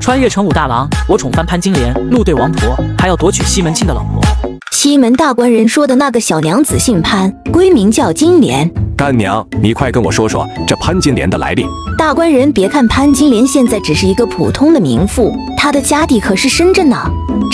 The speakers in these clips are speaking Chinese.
穿越成武大郎，我宠翻潘金莲，怒对王婆，还要夺取西门庆的老婆。西门大官人说的那个小娘子姓潘，闺名叫金莲。干娘，你快跟我说说这潘金莲的来历。大官人，别看潘金莲现在只是一个普通的民妇，她的家底可是深着呢。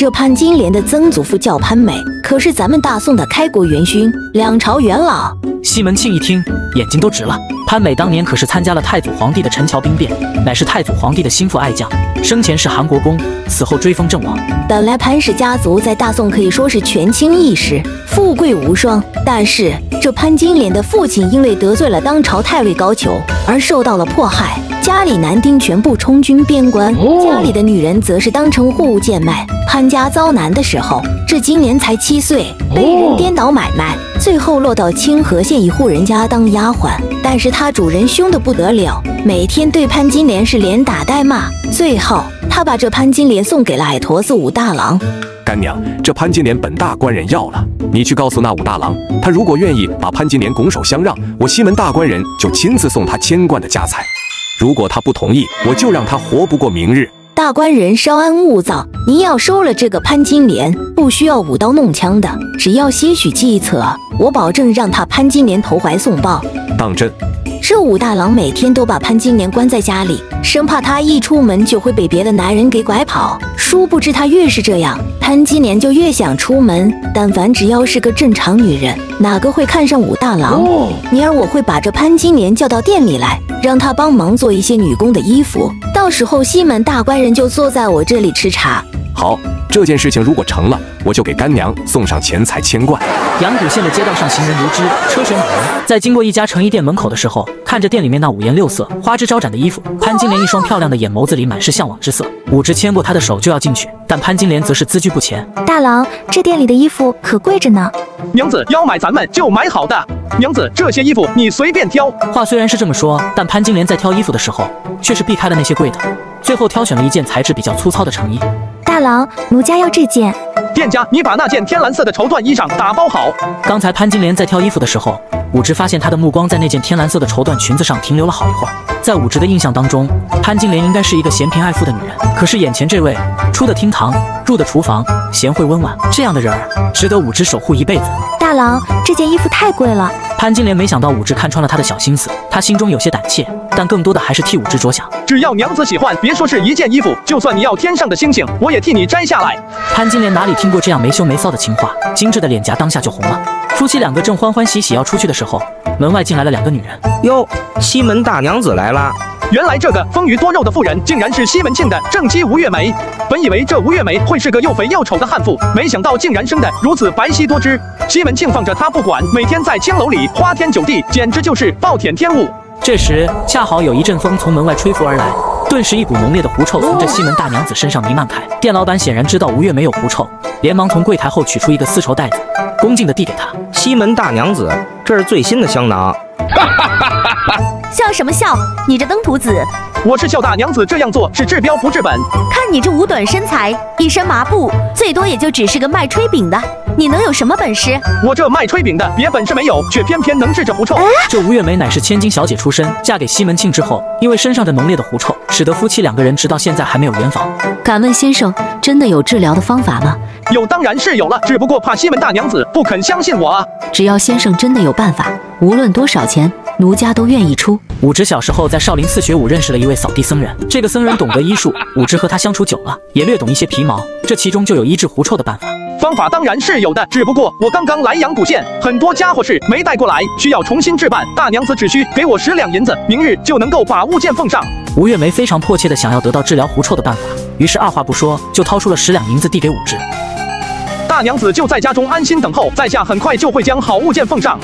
这潘金莲的曾祖父叫潘美，可是咱们大宋的开国元勋，两朝元老。西门庆一听，眼睛都直了。潘美当年可是参加了太祖皇帝的陈桥兵变，乃是太祖皇帝的心腹爱将，生前是韩国公，死后追封正王。本来潘氏家族在大宋可以说是权倾一时，富贵无双。但是这潘金莲的父亲因为得罪了当朝太尉高俅，而受到了迫害，家里男丁全部充军边关，家里的女人则是当成货物贱卖。潘家遭难的时候，这今年才七岁，被人颠倒买卖，最后落到清河县一户人家当丫鬟。但是他主人凶得不得了，每天对潘金莲是连打带骂。最后，他把这潘金莲送给了矮驼子武大郎。干娘，这潘金莲本大官人要了，你去告诉那武大郎，他如果愿意把潘金莲拱手相让，我西门大官人就亲自送他千贯的家财；如果他不同意，我就让他活不过明日。大官人稍安勿躁，您要收了这个潘金莲，不需要舞刀弄枪的，只要些许计策，我保证让他潘金莲投怀送抱。当真？这武大郎每天都把潘金莲关在家里，生怕她一出门就会被别的男人给拐跑。殊不知他越是这样，潘金莲就越想出门。但凡只要是个正常女人，哪个会看上武大郎？明儿我会把这潘金莲叫到店里来，让她帮忙做一些女工的衣服。到时候西门大官人就坐在我这里吃茶。好，这件事情如果成了，我就给干娘送上钱财千贯。阳谷县的街道上行人如织，车水马龙。在经过一家成衣店门口的时候，看着店里面那五颜六色、花枝招展的衣服，潘金莲一双漂亮的眼眸子里满是向往之色。武直牵过她的手就要进去，但潘金莲则是孜居不前。大郎，这店里的衣服可贵着呢。娘子要买，咱们就买好的。娘子，这些衣服你随便挑。话虽然是这么说，但潘金莲在挑衣服的时候，却是避开了那些贵的，最后挑选了一件材质比较粗糙的成衣。大郎，奴家要这件。店家，你把那件天蓝色的绸缎衣裳打包好。刚才潘金莲在挑衣服的时候，武直发现他的目光在那件天蓝色的绸缎裙子上停留了好一会儿。在武直的印象当中，潘金莲应该是一个嫌贫爱富的女人。可是眼前这位，出的厅堂，入的厨房，贤惠温婉，这样的人儿，值得武直守护一辈子。大郎，这件衣服太贵了。潘金莲没想到武直看穿了她的小心思，她心中有些胆怯，但更多的还是替武直着想。只要娘子喜欢，别说是一件衣服，就算你要天上的星星，我也替你摘下来。潘金莲哪里听过这样没羞没臊的情话，精致的脸颊当下就红了。夫妻两个正欢欢喜喜要出去的时候，门外进来了两个女人。哟，西门大娘子来啦！原来这个丰腴多肉的妇人，竟然是西门庆的正妻吴月梅。本以为这吴月梅会是个又肥又丑的悍妇，没想到竟然生得如此白皙多汁。西门庆放着她不管，每天在青楼里花天酒地，简直就是暴殄天物。这时恰好有一阵风从门外吹拂而来，顿时一股浓烈的狐臭从这西门大娘子身上弥漫开。店老板显然知道吴越没有狐臭，连忙从柜台后取出一个丝绸袋子，恭敬地递给她。西门大娘子，这是最新的香囊。笑什么笑？你这登徒子！我是笑大娘子这样做是治标不治本。看你这五短身材，一身麻布，最多也就只是个卖炊饼的，你能有什么本事？我这卖炊饼的别本事没有，却偏偏能治这狐臭。这吴月梅乃是千金小姐出身，嫁给西门庆之后，因为身上的浓烈的狐臭，使得夫妻两个人直到现在还没有圆房。敢问先生，真的有治疗的方法吗？有，当然是有了，只不过怕西门大娘子不肯相信我啊。只要先生真的有办法，无论多少钱，奴家都愿意出。武直小时候在少林寺学武，认识了一位扫地僧人。这个僧人懂得医术，武直和他相处久了，也略懂一些皮毛。这其中就有医治狐臭的办法。方法当然是有的，只不过我刚刚来阳谷县，很多家伙事没带过来，需要重新置办。大娘子只需给我十两银子，明日就能够把物件奉上。吴月梅非常迫切的想要得到治疗狐臭的办法，于是二话不说就掏出了十两银子递给武直。大娘子就在家中安心等候，在下很快就会将好物件奉上。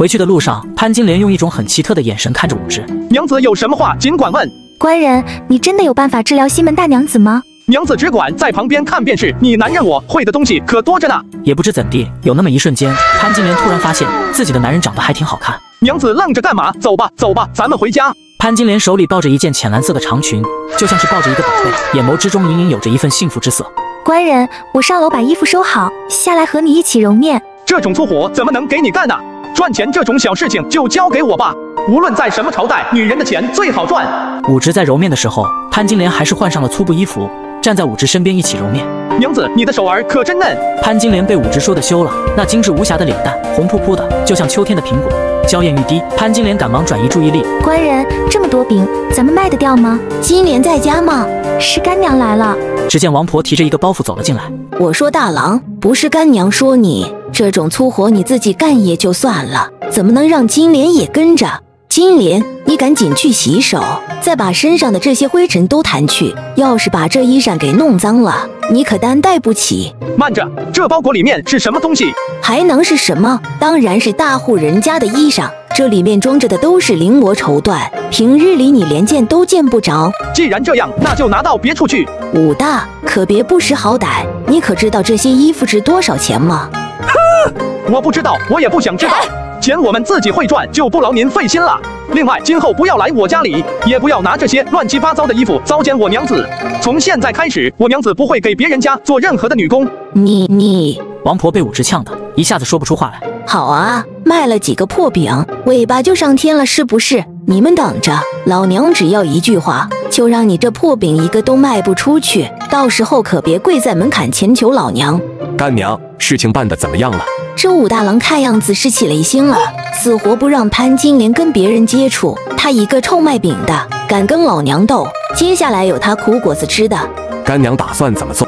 回去的路上，潘金莲用一种很奇特的眼神看着武直。娘子有什么话尽管问。官人，你真的有办法治疗西门大娘子吗？娘子只管在旁边看便是。你男人我会的东西可多着呢。也不知怎地，有那么一瞬间，潘金莲突然发现自己的男人长得还挺好看。娘子愣着干嘛？走吧，走吧，咱们回家。潘金莲手里抱着一件浅蓝色的长裙，就像是抱着一个宝贝，眼眸之中隐隐有着一份幸福之色。官人，我上楼把衣服收好，下来和你一起揉面。这种粗活怎么能给你干呢？赚钱这种小事情就交给我吧。无论在什么朝代，女人的钱最好赚。武直在揉面的时候，潘金莲还是换上了粗布衣服，站在武直身边一起揉面。娘子，你的手儿可真嫩。潘金莲被武直说的羞了，那精致无瑕的脸蛋，红扑扑的，就像秋天的苹果，娇艳欲滴。潘金莲赶忙转移注意力。官人，这么多饼，咱们卖得掉吗？金莲在家吗？是干娘来了。只见王婆提着一个包袱走了进来。我说大郎，不是干娘说你这种粗活你自己干也就算了，怎么能让金莲也跟着？金莲，你赶紧去洗手，再把身上的这些灰尘都弹去。要是把这衣裳给弄脏了，你可担待不起。慢着，这包裹里面是什么东西？还能是什么？当然是大户人家的衣裳。这里面装着的都是绫罗绸缎，平日里你连见都见不着。既然这样，那就拿到别处去。武大，可别不识好歹。你可知道这些衣服值多少钱吗？哼，我不知道，我也不想知道。钱我们自己会赚，就不劳您费心了。另外，今后不要来我家里，也不要拿这些乱七八糟的衣服糟践我娘子。从现在开始，我娘子不会给别人家做任何的女工。你你，王婆被武直呛的一下子说不出话来。好啊，卖了几个破饼，尾巴就上天了，是不是？你们等着，老娘只要一句话，就让你这破饼一个都卖不出去。到时候可别跪在门槛前求老娘。干娘，事情办得怎么样了？这武大郎看样子是起了疑心了，死活不让潘金莲跟别人接触。他一个臭卖饼的，敢跟老娘斗，接下来有他苦果子吃的。干娘打算怎么做？